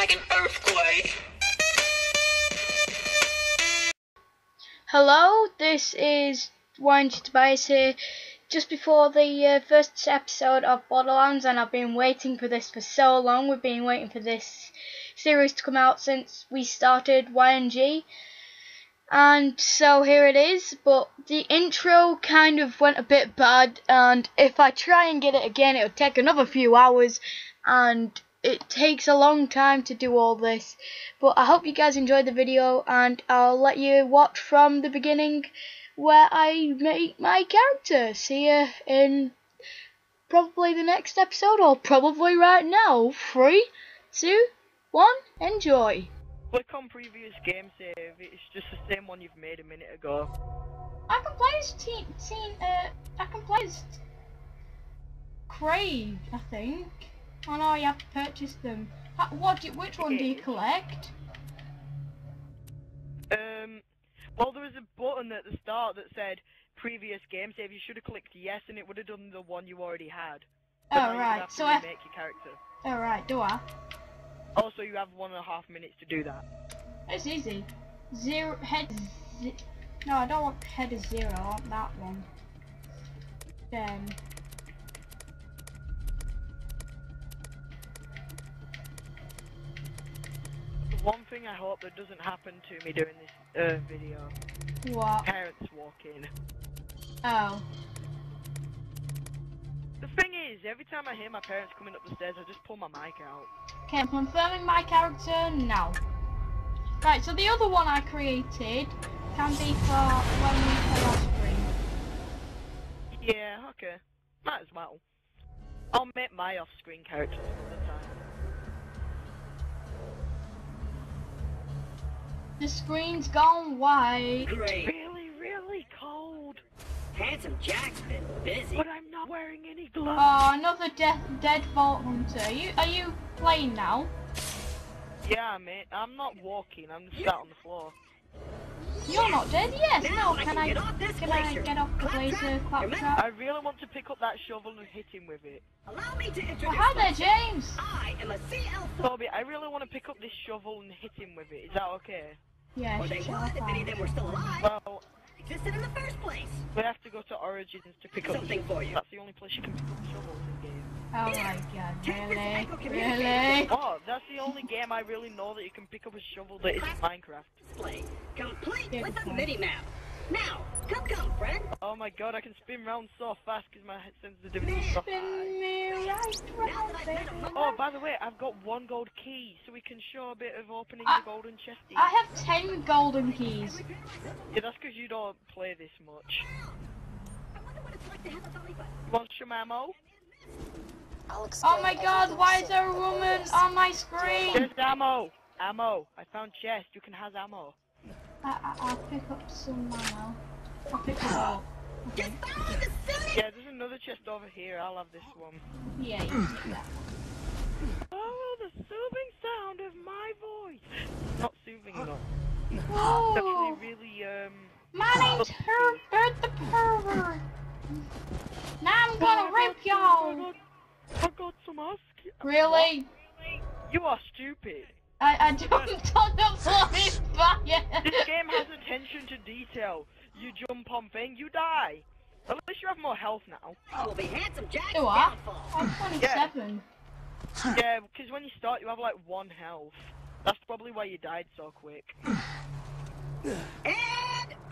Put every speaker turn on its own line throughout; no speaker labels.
like an earthquake.
Hello, this is Warren Tobias here. Just before the uh, first episode of Borderlands, and I've been waiting for this for so long. We've been waiting for this series to come out since we started YNG. And so here it is, but the intro kind of went a bit bad, and if I try and get it again, it'll take another few hours, and it takes a long time to do all this. But I hope you guys enjoyed the video, and I'll let you watch from the beginning where I make my character. See you in probably the next episode, or probably right now. Three, two, one, enjoy.
Click on previous game save, it's just the same one you've made a minute ago.
I can play as team, team, uh, I can play as Craig, I think. Oh no, you have to purchase them. What? Do, which one do you collect?
Um, well there was a button at the start that said previous game save, you should have clicked yes and it would have done the one you already had.
Oh right,
have to
so I.
remake your character.
Oh right, do I?
Also you have one and a half minutes to do that.
It's easy. Zero head. Zi no, I don't want head of zero. I want that one. Then.
One thing I hope that doesn't happen to me during this uh, video,
What?
parents walk in.
Oh.
The thing is, every time I hear my parents coming up the stairs, I just pull my mic out.
Okay, I'm confirming my character now. Right, so the other one I created can be for when we play off screen.
Yeah, okay. Might as well. I'll make my off-screen characters the
screen's gone white.
Great.
Really, really cold.
Handsome Jack's been busy.
But I'm not wearing any gloves.
Oh, another death, dead Vault Hunter. Are you, are you playing now?
Yeah, mate. I'm not walking. I'm just sat on the floor.
You're not dead? Yes.
Now
No.
I
Can
can
I?
get off this
Can I get off the
Claptrap,
laser claptrap?
I really want to pick up that shovel and hit him with it.
Allow me to introduce
Oh, hi there. James.
I am a CL4.
Toby, I really want to pick up this shovel and hit him with it. Is that okay?
Yeah,
Or they
sure,
would if any of them were still alive.
Well,
Existed in the first place.
we have to go to Origins to pick up
Something for you.
That's the only place you can pick up shovels in game.
Oh my god, really? Really?
Oh, that's the only game I really know that you can pick up a shovel that isn't Minecraft.
display, complete
Yeah,
with a mini map. Now, come, come, friend.
Oh my god, I can spin round so fast because my sensitivity is so high.
Spin me right
Now that I've met a
round,
Oh, by the way, I've got one gold key, so we can show a bit of opening
I-
the golden chesty.
I have ten golden keys.
Yeah, that's because you don't play this much.
I wonder what it's like to have a belly button.
You want some ammo?
Oh my god, why is there a woman on my screen?
There's ammo! Ammo! I found chest, you can have ammo.
I, I, I'll pick up some ammo. I'll pick it up.
Just follow the city.
Yeah, there's another chest over here, I'll have this one.
Yeah, you take that.
Oh, the soothing sound of my voice! Not soothing enough. It's
Oh,
actually really, um...
my name's Herbert the Pervert. Now I'm gonna rip y'all.
got, I got some husky.
Really?
You are stupid.
I, I jumped on the flying fire.
This game has attention to detail. You jump on thing, you die. At least you have more health now.
Oh, Will be handsome Jack.
Do I? I'm 27.
Yeah, because when you start, you have like one health. That's probably why you died so quick.
And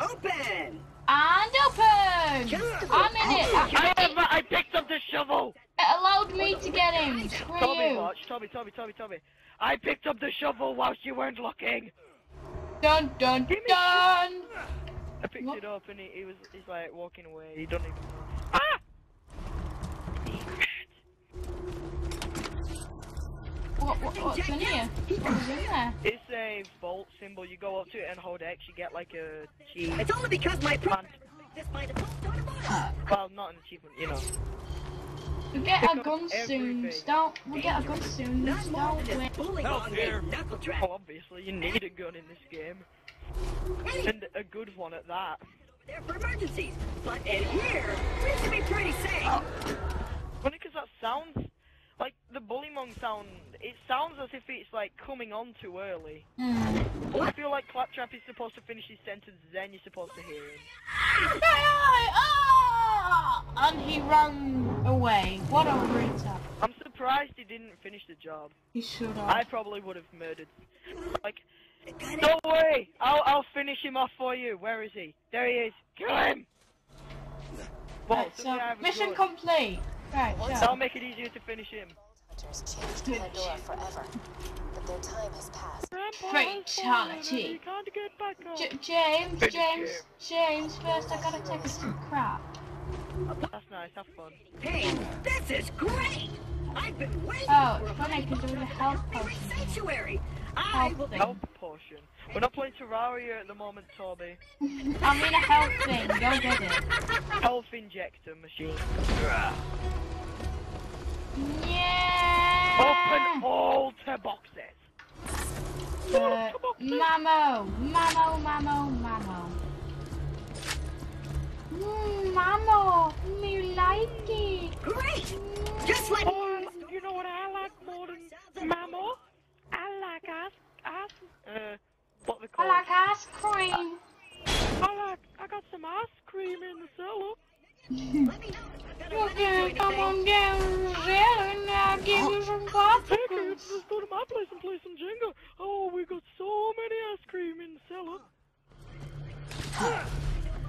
open.
And open!
Just
I'm in it. I,
I,
I,
have, I picked up the shovel.
it allowed me to get in. Screw
Toby,
you.
watch. Toby, Toby, Toby, Toby. I picked up the shovel whilst you weren't looking.
Dun dun
Give me
dun!
I picked
What?
it up and he, he was he's like walking away. He don't even know. Ah!
What, what, what's in here? What was in there?
It's a vault symbol. You go up to it and hold X. You get like a cheese.
It's only because my pro
Man.
this by the daughter bonus.
Well, not an achievement, you know.
We get
Pick
a
up
gun soon.
everything.
Don't we get a gun soon?
Not more
Don't
than
we?
this bully
Help
on
here.
named Knuckle Drag.
Oh, obviously, you need a gun in this game. And a good one at that.
there for emergencies. But in here, seems to be pretty safe.
Funny because that sounds Like the Bullymong sound, it sounds as if it's like coming on too early.
Hmm.
I feel like Claptrap is supposed to finish his sentence, then you're supposed to hear him.
Ah! And he ran away. What a retard.
I'm surprised he didn't finish the job.
He should have.
I probably would have murdered. Like, don't worry, I'll I'll finish him off for you. Where is he? There he is. Kill him. Well,
Right, so
I haven't
mission
done.
complete. Right,
That'll make it easier to finish him.
Hunters changed Pandora forever, but their time has passed.
Fatality.
You can't get back up.
J- James, James. James. First, I gotta take a some crap.
That's nice. Have fun.
Hey, this is great! I've been waiting
Oh,
for a
it's funny because there was a health
great
potion.
sanctuary. I
Health
will
thing.
Health potion. We're not playing Terraria at the moment, Toby.
I mean a health thing. Go get it.
Health injector machine.
Yeah.
Open all the boxes.
Uh, Mamo, Mamo, Mamo, Mamo. Mm, Mamo, me like it.
Great! Just like
Oh, you know what I like more than Mammo? I like ice, ice, uh, what they
I
call
like ice cream.
I like, I got some ice cream in the cellar.
Let me know if I've got a
Okay,
wedding to
come on down to the cellar and I'll give you some
Hey kids,
popsicles.
let's go to my place and play some Jenga. Oh, we got so many ice cream in the cellar.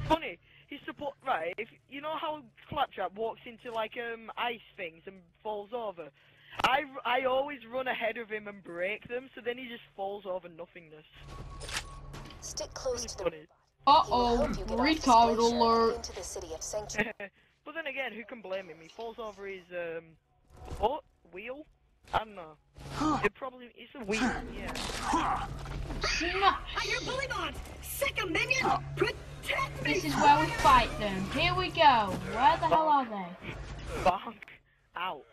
Funny, he's support right. If you know how Claptrap walks into like um ice things and falls over, I I always run ahead of him and break them, so then he just falls over nothingness.
Stick close to the
Uh-oh,
help you get off this
retard alert.
into the city of
but then again, who can blame him? He falls over his um foot wheel. I don't know. It probably it's a wheel. Yeah.
Smash.
I hear Bullymongs! Sick of minion! Protect me!
This is where we fight them. Here we go. Where the hell are they?
Bonk. Out.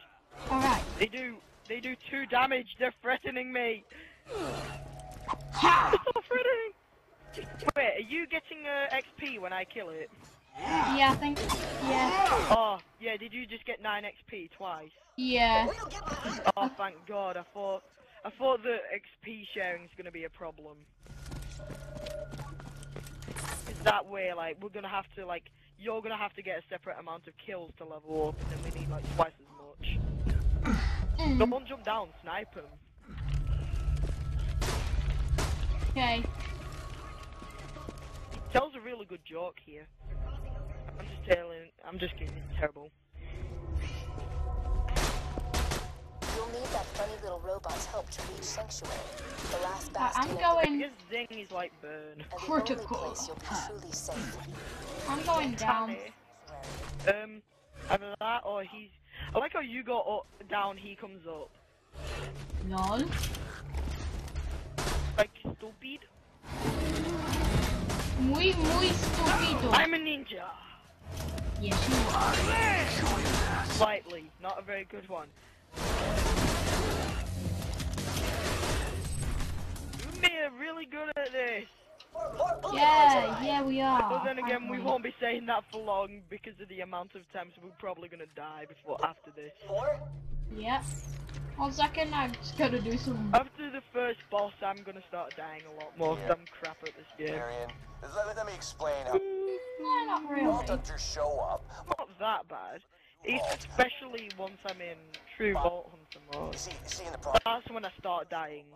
Alright.
They do they do two damage. They're threatening me.
Ha!
Stop threatening. Wait, are you getting uh, XP when I kill it?
Yeah, I think. Yeah.
Oh, yeah. Did you just get nine XP twice?
Yeah.
We don't get my eye.
Oh, thank God. I thought I thought the XP sharing is gonna be a problem. It's that way, like we're gonna have to like you're gonna have to get a separate amount of kills to level up, and then we need like twice as much.
Mm.
Don't jump down, snipe him.
Okay.
He tells a really good joke here. I'm just telling. I'm just kidding. It's terrible.
You'll need that funny little robot's help to reach Sanctuary, the last bastion
I'm
of the-
I
going.
guess Zing is like burn.
and
critical.
place you'll be truly safe.
I'm going down.
Um, either that or he's. I like how you go up, down, he comes up.
Lol.
Like stupid.
Muy, muy.
I'm a ninja.
Yes, you are.
Slightly, not a very good one. We're really good at this.
Yeah, yeah, we are.
But then again, we won't be saying that for long because of the amount of times we're probably gonna die before after this.
Yep. One second, I'm just gonna do some.
After the first boss, I'm gonna start dying a lot more.
Yeah.
I'm crap at this game.
Marion, let, let me explain how
Nah, not
all
really.
hunters show up.
Not that bad. It's oh. especially once I'm in true Vault Hunter
You
mode.
see, you see in the pro-
That's when I start dying.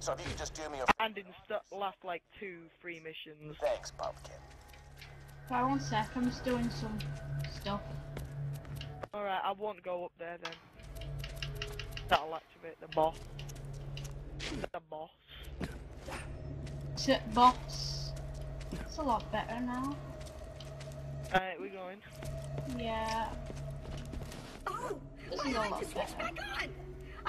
So if you could just do me a
And in st- last like two, three missions.
thanks, Pumpkin.
Sorry, one sec, I'm just doing some stuff.
Alright, I won't go up there then. That'll activate the boss. The boss.
Tip box. It's a lot better now.
Alright, we're going.
Yeah.
Oh,
This
why
is
did
a
I
lot better.
back on?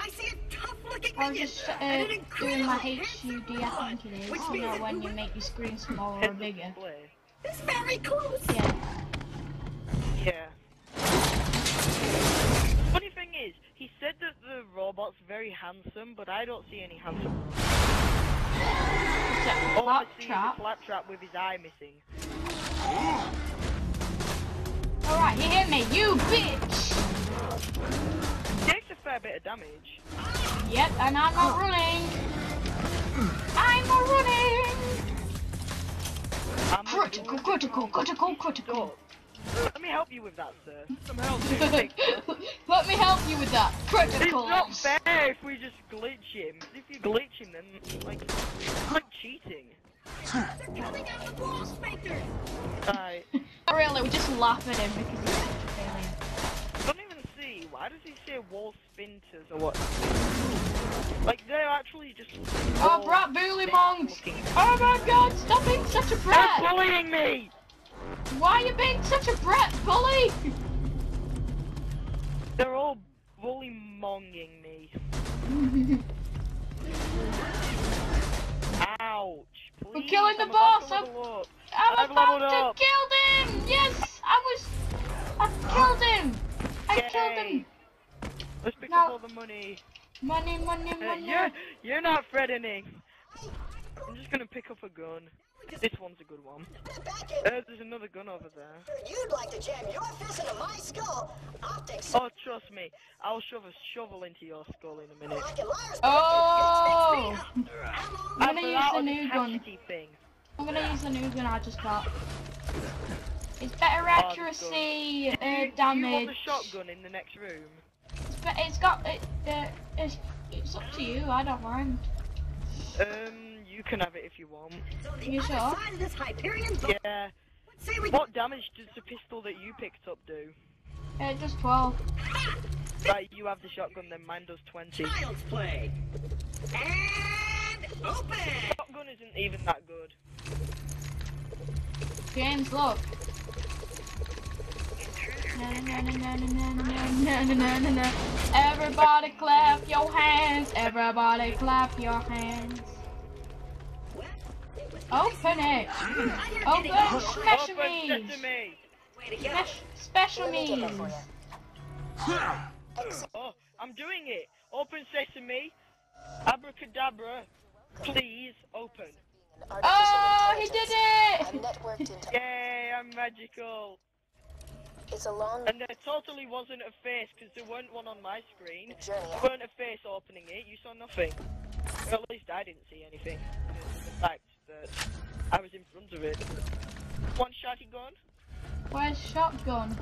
I see a tough-looking
I was just uh, doing my HUD, I think it is.
which
You know, when you make your screen smaller or bigger.
display.
It's very close.
Yeah.
Yeah. Very handsome, but I don't see any handsome robots.
Except
All I see
Claptrap.
is a claptrap with his eye missing.
Alright, you hit me, you bitch!
Takes a fair bit of damage.
Yep, and I'm not running. I'm not running.
I'm
Critical, critical, critical, critical.
Let me help you with that, sir. Some help, dude.
Let me help you with that.
It's not fair if we just glitch him. If you glitch him, then like, I'm cheating.
They're coming out the wall sphincters!
Right.
Really, we just laugh at him because he's such a failure.
I don't even see. Why does he say wall spinters or what? Like they're actually just.
Oh, brat bully
spin
monks! Oh my god, stop being such a brat!
They're bullying me.
Why are you being such a brat, bully?
They're all bully monging me. Ouch! Please,
We're killing the
I'm
boss, I'm- I'm about to
up.
kill him! Yes, I was. I killed him! I killed him!
Let's pick
No.
up all the money.
Money, money,
Uh,
money.
you're you're not threatening. I'm just gonna pick up a gun. This one's a good one.
Step back in.
Uh, there's another gun over there.
You'd like to jam your fist into my skull. Optics.
Oh, trust me, I'll shove a shovel into your skull in a minute.
Like a liar's
Oh!
I'm
I'm gonna use the
was
new gun.
Thing.
I'm gonna use the new gun I just got. It's better
Oh,
accuracy,
Do
uh,
you, you want
damage.
the shotgun in the next room?
But it's got it. Uh, it's, it's up to you. I don't mind.
Um, you can have it if you want.
You sure?
Yeah. What damage does the pistol that you picked up do?
It does 12.
Right, you have the shotgun, then mine does 20.
Child's play! And open!
The shotgun isn't even that good.
James, look. Everybody clap your hands. Everybody clap your hands. Open it. Open special
Open
me's.
sesame!
Way to go.
Spec- Special
Let me get that for
me's.
you. Exit.
Oh, I'm doing it! Open sesame! Abracadabra! Please, open.
Oh, he did
intelligence. I'm
it!
networked into.
Yay, I'm magical!
It's a long
And there totally wasn't a face, because there weren't one on my screen.
journey.
There weren't a face opening it, you saw nothing. Or at least I didn't see anything. The fact that I was in front of it. One shotgun. gun?
Where's shotgun?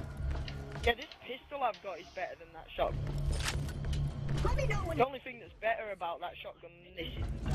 Yeah, this pistol I've got is better than that shotgun.
Let me know when
The only thing that's better about that shotgun than this is the damage.